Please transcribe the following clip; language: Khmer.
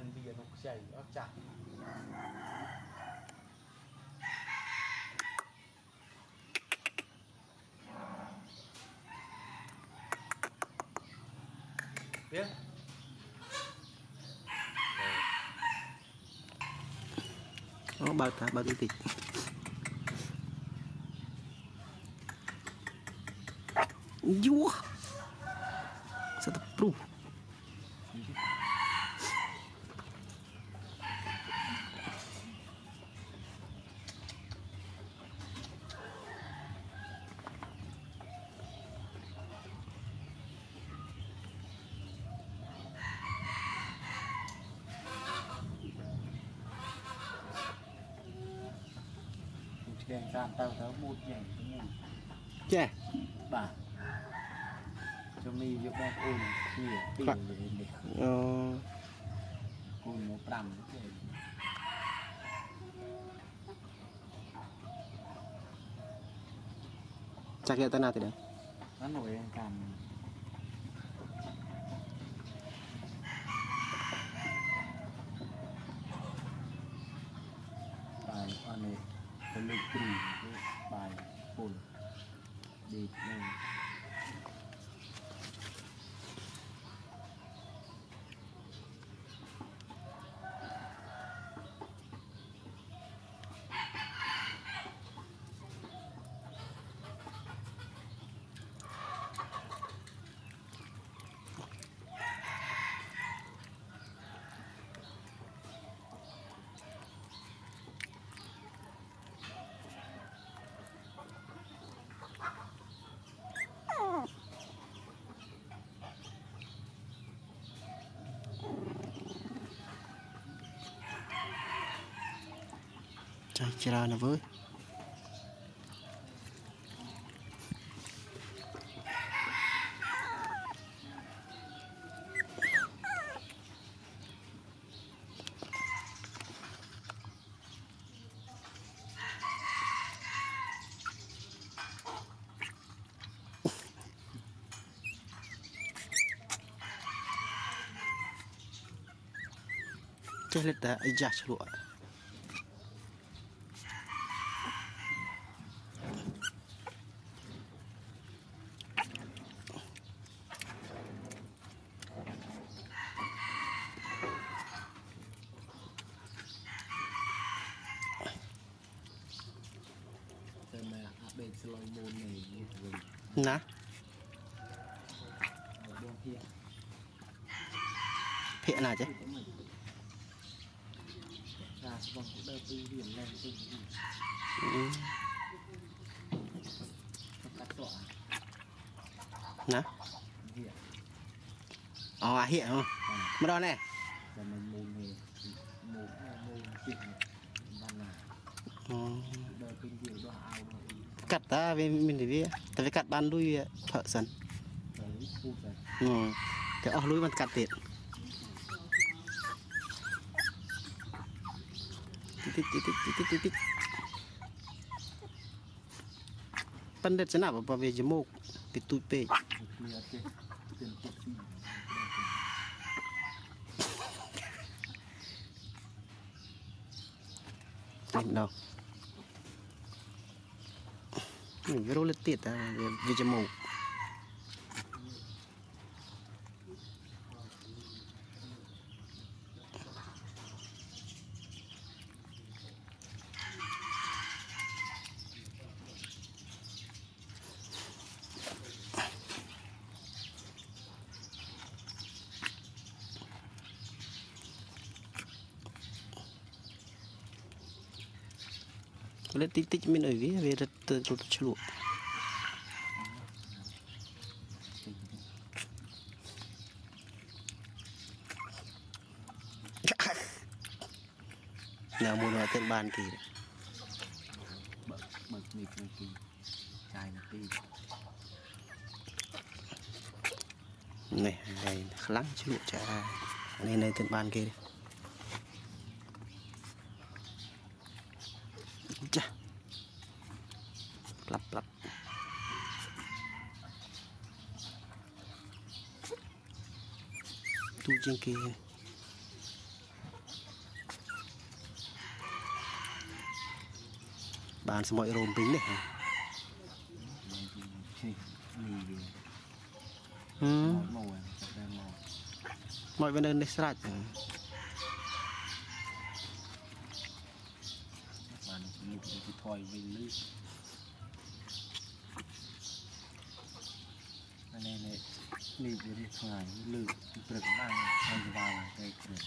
den byen och tjejer. Tja! Oh, bata, bata itik. Juh. Satu. แดงตามเตาเท้ามูดใหญ่ทั้งหมดแจ้บ่าจะมีอยู่แบบอุ่นเขี่ยตีเลยเด็กอ๋ออุ่นหมูปรำเลยจากเยอะตนาติดเด้อนั่นหน่วยการ លើកគ្រូបាយពុលដេកហ្នឹ ងចៃច្រើនណាស់វើយចេះលេតតែអាយ៉ាឆ្លក់ មកអាប់ដេតស្លូវមូននេះវិញ ណា ឲ្យបងភៀក ភាកណាចេះ ចាស្បងដើរពីរៀនឡើងទៅ អឺ កាត់តោះ ណា ភៀក អូអាហៀហ៎ម្ដងណែ តែមិនមូននេះមូនមូនជិះបានណា អូ ដើរពីរៀនដោះឲ្យ cắt ra về mình để về, tại phải cắt ban lui ờ, thợ sẵn ừ. cái ở lui bàn cắt tiệt. Tít tít tít tít tít tít tít pan đất sẵn nào bảo về chỉ một cái tụi pe đâu? mình rô lết tiệt à vì chấm mù លិតតិចតិចមានអីវាវារត់ទៅរត់ឆ្លក់ណាមួយអត់ទៅបានគេបើបើនេះគឺទីចាយនាទីនេះហើយខ្លាំងឆ្លក់ចានេះនៅទៅបានគេទេ ប្លាប់ប្លាប់ទូជាងគេហើយបានសមុយរោមពេញនេះហឹមមកវិញនៅនេះស្រាច់បាននេះទៅថយវិញនេះ នេះវានេះថ្ងៃលឹកព្រឹកបានហើយក្បាលតែព្រឹក